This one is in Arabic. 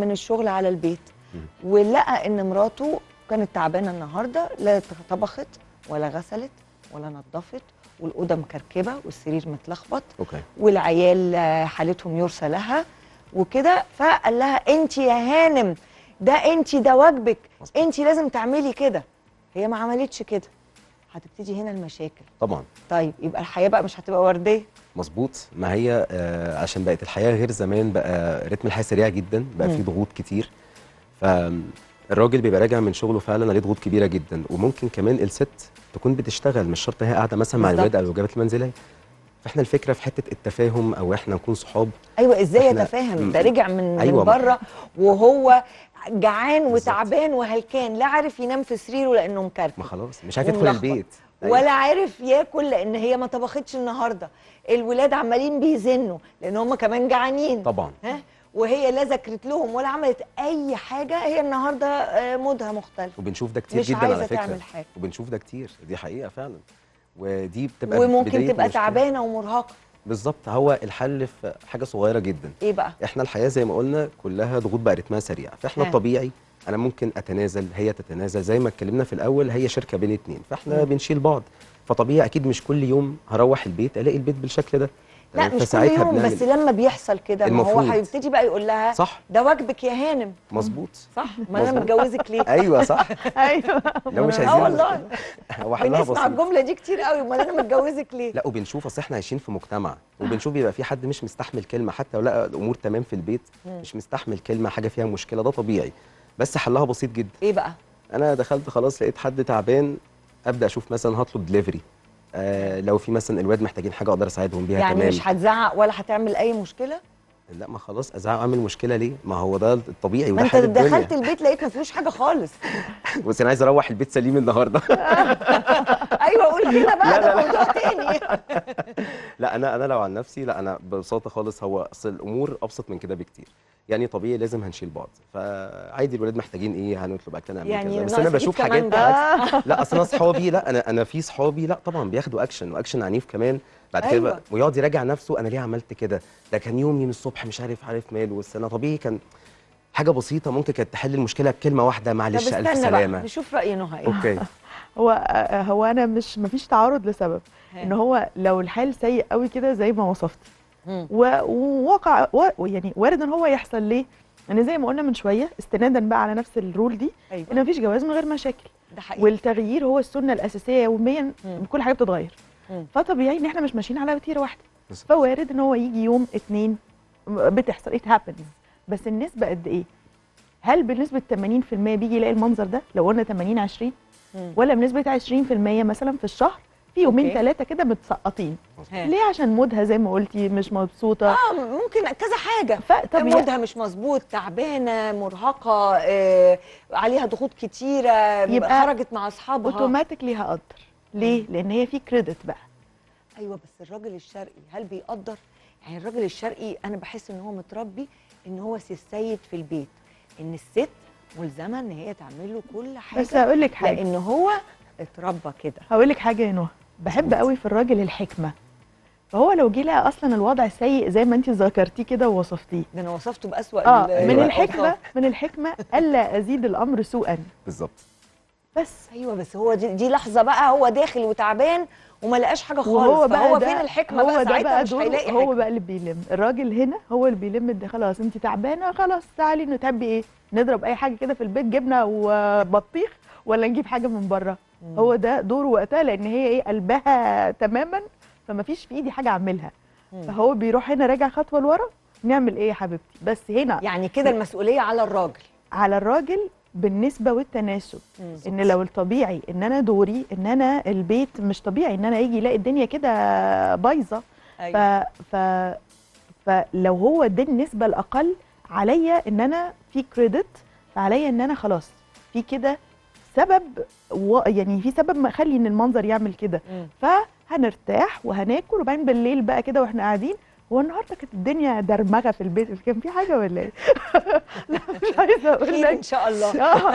من الشغل على البيت. ولقى إن مراته كانت تعبانة النهارده لا طبخت ولا غسلت ولا نظفت والأوضة مكركبة والسرير متلخبط أوكي. والعيال حالتهم يرثى لها وكده. فقال لها انت يا هانم ده انت ده واجبك. انت لازم تعملي كده. هي ما عملتش كده. هتبتدي هنا المشاكل. طبعا. طيب يبقى الحياة بقى مش هتبقى وردية؟ مظبوط. ما هي آه عشان بقت الحياة غير زمان بقى رتم الحياة سريع جدا بقى في. ضغوط كتير. فالراجل بيبقى راجع من شغله فعلا عليه ضغوط كبيرة جدا. وممكن كمان الست تكون بتشتغل مش شرط هي قاعدة مثلا مع. الولاد أو الواجبات المنزلية. فإحنا الفكرة في حتة التفاهم أو إحنا نكون صحاب. أيوه إزاي يتفاهم ده رجع من أيوة، من بره وهو جعان. وتعبان وهلكان لا عارف ينام في سريره لأنه مكركب. ما خلاص مش عارف يدخل. البيت. أيوة. ولا عارف ياكل لأن هي ما طبختش النهارده. الولاد عمالين بيزنوا لأن هم كمان جعانين. طبعا. ها؟ وهي لا ذاكرت لهم ولا عملت أي حاجة هي النهارده آه، مودها مختلف. وبنشوف ده كتير مش جدا عايزة على فكرة. تعمل حاجة. وبنشوف ده كتير. دي حقيقة فعلا. ودي بتبقى وممكن تبقى. تعبانة ومرهقة. بالظبط. هو الحل في حاجة صغيرة جدا. إيه بقى؟ إحنا الحياة زي ما قلنا كلها ضغوط بقى رتمها سريع. فإحنا ها. الطبيعي أنا ممكن أتنازل هي تتنازل. زي ما اتكلمنا في الأول هي شركة بين اتنين. فإحنا مم. بنشيل بعض. فطبيعي أكيد مش كل يوم هروح البيت ألاقي البيت بالشكل ده. لا تمام؟ مش كل يوم بس لما بيحصل كده ما هو. هيبتدي بقى يقول لها صح. ده واجبك يا هانم. مظبوط. صح. ما أنا. متجوزك ليه؟ أيوه صح. أيوه. لو مش آه عايزين والله. هو حلها بنسمع بسيط الجملة دي كتير قوي. أمال أنا متجوزك ليه؟ لا وبنشوف أصل إحنا عايشين في مجتمع وبنشوف بيبقى في حد مش مستحمل كلمة حتى لو لقى الأمور تمام في البيت. مش مستحمل كلمة حاجة فيها مشكلة ده طبيعي. بس حلها بسيط جدا. إيه بقى؟ أنا دخلت خلاص لقيت حد تعبان أبدأ أشوف مثلا هطلب دليفري آه لو في مثلا الواد محتاجين حاجة أقدر أساعدهم بيها يعني تمام. مش هتزعق ولا هتعمل أي مشكلة؟ لا ما خلاص أزعق اعمل مشكلة ليه؟ ما هو ده الطبيعي ما وده أنت حال الدنيا. دخلت البيت لقيت ما فيهوش حاجة خالص. بس أنا عايز أروح البيت سليم النهارده. أيوه قول كده بقى لا، لا، لا. موضوع تاني. لا أنا أنا لو عن نفسي لا أنا ببساطة خالص هو أصل الأمور أبسط من كده بكتير. يعني طبيعي لازم هنشيل بعض. فعادي الولاد محتاجين إيه؟ هنطلب اكل نعمل يعني كذا. بس أنا بشوف حاجات. بالعكس لا أصل أنا اصحابي لا أنا أنا في صحابي لا طبعا بياخدوا action و action عنيف كمان. بعد كده أيوة. بقى ويقعد يراجع نفسه أنا ليه عملت كده؟ ده كان يومي من الصبح مش عارف عارف ماله. بس أنا طبيعي كان حاجة بسيطة ممكن كانت تحل المشكلة بكلمة واحدة معلش ألف استنى بقى سلامة. نشوف رأي نهى. okay. هو هو أنا مش مفيش تعارض لسبب. إن هو لو الحال سيء قوي كده زي ما وصفت وواقع و- يعني وارد إن هو يحصل. ليه؟ ان زي ما قلنا من شوية استنادا بقى على نفس ال rule دي أيوه. إن مفيش جواز من غير مشاكل. ده حقيقي. والتغيير هو السنة الأساسية يوميا. كل حاجة بتتغير. فطبيعي إن إحنا مش ماشيين على وتيرة واحدة. بالظبط. فوارد إن هو يجي يوم اتنين بتحصل it happens بس النسبة قد إيه؟ هل بنسبة 80% بيجي يلاقي المنظر ده؟ لو قلنا 80 20 مم. ولا بنسبة 20% مثلا في الشهر؟ في يومين. ثلاثة كده متسقطين. ليه؟ عشان مودها زي ما قلتي مش مبسوطة. آه ممكن كذا حاجة. فطبيعي مودها مش مظبوط تعبانة مرهقة آه، عليها ضغوط كتيرة يبقى خرجت مع أصحابها. اوتوماتيكلي هقدر ليه؟ لأن هي في كريدت بقى. أيوه بس الراجل الشرقي هل بيقدر؟ يعني الراجل الشرقي أنا بحس إن هو متربي إن هو سي السيد في البيت. إن الست ملزمة إن هي تعمل له كل حاجة. بس هقول لك حاجة. لأن هو اتربى كده. هقول لك حاجة يا نهى بحب قوي في الراجل الحكمة. فهو لو جه لقى أصلا الوضع سيء زي ما انت ذكرتيه كده ووصفتيه. ده أنا وصفته بأسوأ آه ال- من أيوة. الحكمة من الحكمة ألا أزيد الأمر سوءا. بالظبط. بس. أيوه بس هو دي, دي لحظة بقى هو داخل وتعبان وما لقاش حاجة خالص. وهو بقى ده فين الحكمة هو بقى؟ ساعتها مش هيلاقي هو حاجة بقى اللي بيلم. الراجل هنا هو اللي بيلم ده خلاص انت تعبانة خلاص تعالي نتعبي إيه؟ نضرب أي حاجة كده في البيت جبنة وبطيخ ولا نجيب حاجة من بره. هو ده دوره وقتها لأن هي إيه قلبها تماما فما فيش في ايدي حاجة أعملها. مم. فهو بيروح هنا راجع خطوة لورا نعمل إيه يا حبيبتي؟ بس هنا يعني كده المسؤولية على الراجل. على الراجل بالنسبة والتناسب إن لو الطبيعي إن أنا دوري إن أنا البيت مش طبيعي إن أنا يجي يلاقي الدنيا كده بايظة أيوة. ف فلو هو دي النسبة الأقل عليا إن أنا في كريدت فعليا إن أنا خلاص في كده سبب و... يعني في سبب مخلي إن المنظر يعمل كده. فهنرتاح وهناكل وبعدين بالليل بقى كده وإحنا قاعدين هو النهارده كانت الدنيا درمغة في البيت كان في حاجة ولا إيه؟ لا مش عايزة أقول لك. إن شاء الله. آه.